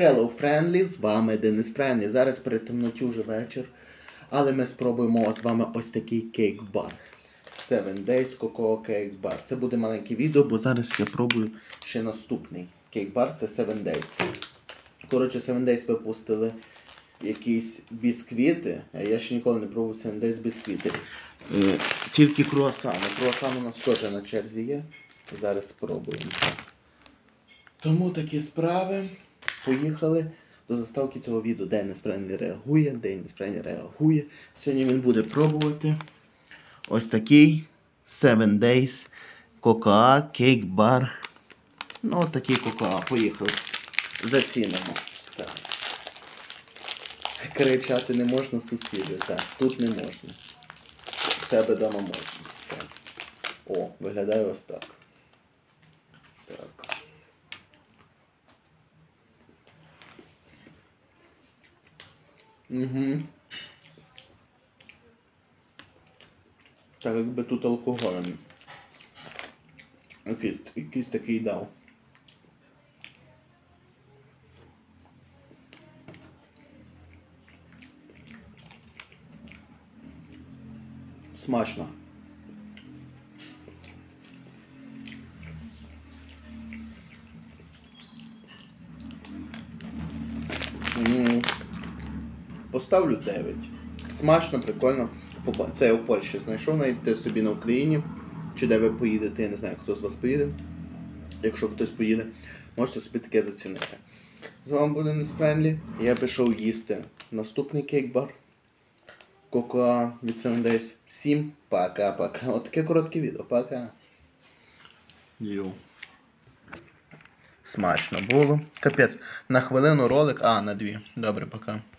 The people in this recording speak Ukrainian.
Hello Friendly, з вами Денис Френлі. Зараз перед темноті вже вечір. Але ми спробуємо з вами ось такий кейк-бар. 7 Days Cocoa Cake Bar. Це буде маленьке відео, бо зараз я пробую ще наступний кейк-бар, це 7 Days. Коротше, 7 Days випустили якісь бісквіти. Я ще ніколи не пробував 7 Days бісквіти. Е, Тільки круасани. Круасан у нас теж на черзі є. Зараз спробуємо. Тому такі справи. Поїхали до заставки цього відео. Денис Френлі реагує, Денис Френлі реагує. Сьогодні він буде пробувати ось такий 7 Days Cocoa Cake Bar. Ну, от такий Cocoa. Поїхали. Зацінимо. Так. Кричати не можна сусіди. Так, тут не можна. У себе вдома можна. Так. О, виглядає ось. Так. Угу. Так, якби тут алкоголем. Окей, якийсь такий дав. Смачно. Поставлю 9. Смачно, прикольно. Це я в Польщі знайшов, знайдете собі на Україні. Чи де ви поїдете, я не знаю, хто з вас поїде. Якщо хтось поїде, можете собі таке зацінити. З вами буде Неспренлі. Я пішов їсти наступний cake bar. Cocoa від Seven Days. Всім пока-пока. От таке коротке відео. Пока. Йоу. Смачно було. Капець. На хвилину ролик, а, на дві. Добре, пока.